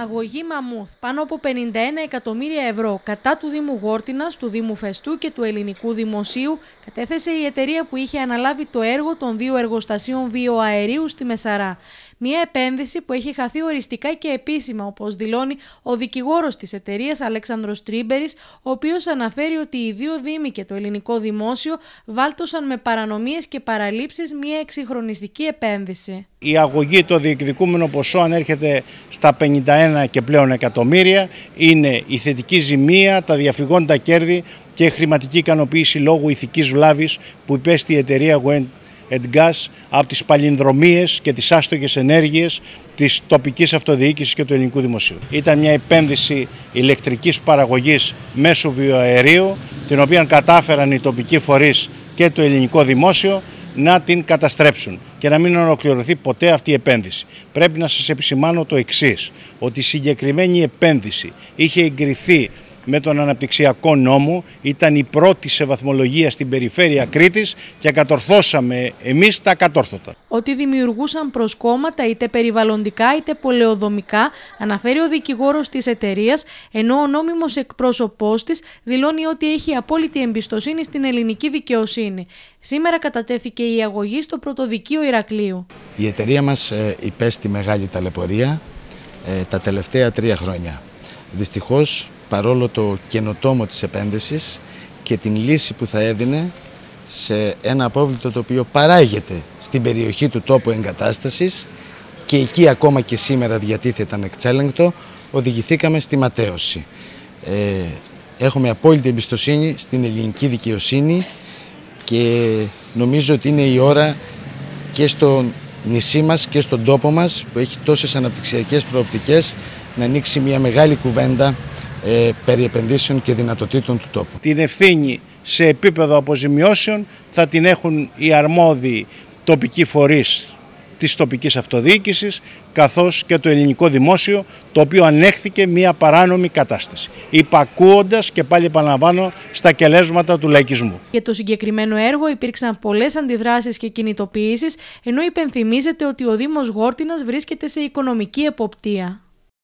Αγωγή Μαμούθ, πάνω από 51 εκατομμύρια ευρώ κατά του Δήμου Γόρτινας, του Δήμου Φεστού και του Ελληνικού Δημοσίου κατέθεσε η εταιρεία που είχε αναλάβει το έργο των δύο εργοστασίων βιοαερίου στη Μεσαρά. Μια επένδυση που έχει χαθεί οριστικά και επίσημα, όπως δηλώνει ο δικηγόρος της εταιρείας Αλέξανδρος Τρίμπερης, ο οποίος αναφέρει ότι οι δύο Δήμοι και το ελληνικό δημόσιο βάλτωσαν με παρανομίες και παραλήψεις μια εξυγχρονιστική επένδυση. Η αγωγή, το διεκδικούμενο ποσό ανέρχεται στα 51 και πλέον εκατομμύρια. Είναι η θετική ζημία, τα διαφυγόντα κέρδη και χρηματική ικανοποίηση λόγω ηθικής βλάβης που υπέστη η εταιρεία ΕΝΤΓΑΣ από τις παλινδρομίες και τις άστογες ενέργειες της τοπικής αυτοδιοίκησης και του ελληνικού δημοσίου. Ήταν μια επένδυση ηλεκτρικής παραγωγής μέσω βιοαερίου, την οποία κατάφεραν οι τοπικοί φορείς και το ελληνικό δημόσιο να την καταστρέψουν και να μην ολοκληρωθεί ποτέ αυτή η επένδυση. Πρέπει να σας επισημάνω το εξής, ότι η συγκεκριμένη επένδυση είχε εγκριθεί με τον αναπτυξιακό νόμο. Ήταν η πρώτη σε βαθμολογία στην περιφέρεια Κρήτης και κατορθώσαμε εμείς τα κατόρθωτα. Ότι δημιουργούσαν προσκόμματα είτε περιβαλλοντικά είτε πολεοδομικά, αναφέρει ο δικηγόρος της εταιρείας, ενώ ο νόμιμος εκπρόσωπός της δηλώνει ότι έχει απόλυτη εμπιστοσύνη στην ελληνική δικαιοσύνη. Σήμερα κατατέθηκε η αγωγή στο πρωτοδικείο Ηρακλείου. Η εταιρεία μας ε, υπέστη μεγάλη ταλαιπωρία ε, τα τελευταία τρία χρόνια. Δυστυχώς παρόλο το καινοτόμο της επένδυσης και την λύση που θα έδινε σε ένα απόβλητο το οποίο παράγεται στην περιοχή του τόπου εγκατάστασης και εκεί ακόμα και σήμερα διατίθεται ανεξέλεγκτο, οδηγηθήκαμε στη ματέωση. Ε, έχουμε απόλυτη εμπιστοσύνη στην ελληνική δικαιοσύνη και νομίζω ότι είναι η ώρα και στο νησί μας και στον τόπο μας που έχει τόσες αναπτυξιακές προοπτικές να ανοίξει μια μεγάλη κουβέντα ε, περί επενδύσεων και δυνατοτήτων του τόπου. Την ευθύνη σε επίπεδο αποζημιώσεων θα την έχουν οι αρμόδιοι τοπικοί φορείς της τοπικής αυτοδιοίκησης καθώς και το ελληνικό δημόσιο το οποίο ανέχθηκε μια παράνομη κατάσταση υπακούοντας και πάλι επαναλαμβάνω στα κελέσματα του λαϊκισμού. Για το συγκεκριμένο έργο υπήρξαν πολλές αντιδράσεις και κινητοποιήσεις ενώ υπενθυμίζεται ότι ο Δήμος Γόρτινας βρίσκεται σε οικονομική εποπτεία.